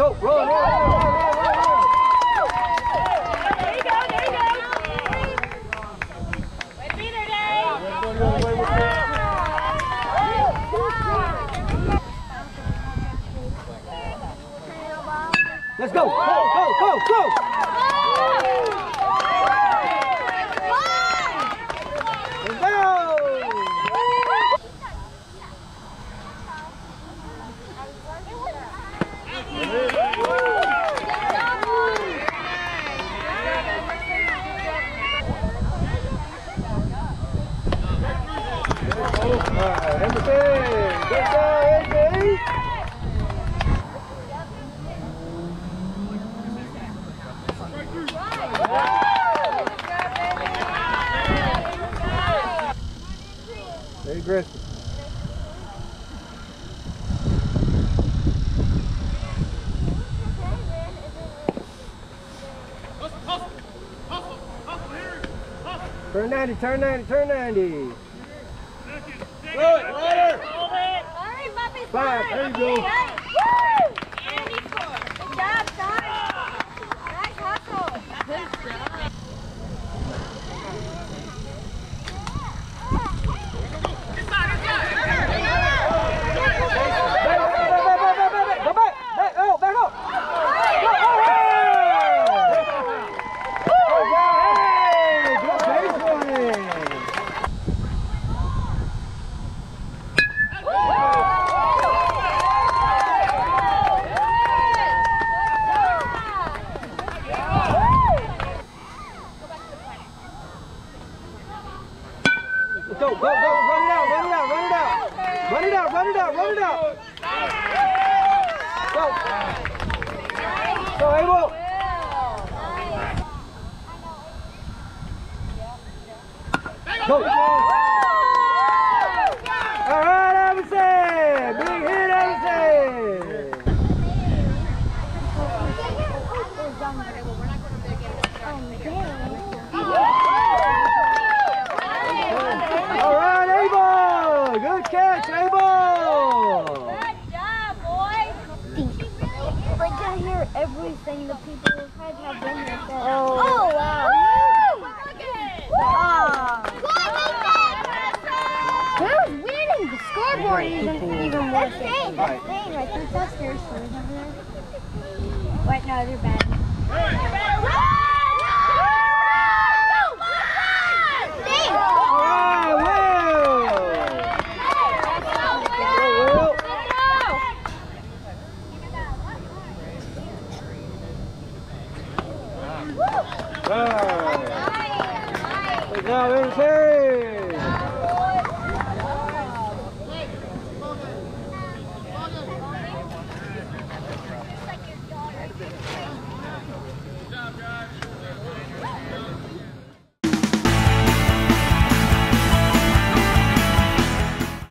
go, roll, roll, roll, roll, roll, roll, roll. There you go, go. Go, go, go, go, go! Alright, number 10. Good job, AJ. Very aggressive. Turn 90, turn 90, turn 90. Five, there you go. Go, go, go, run it out, run it out, run it out. Run it out, run it out, run it out. Go. Go, Abel. Go. go. Everything the people have had have been there. said. Oh, Oh, wow. wow. Who's ah. winning? The scoreboard isn't even working. Hey, I think that's their scores over there. Wait, no, they're bad. All right, Will. Go, Will. Right. Good job, Emerson.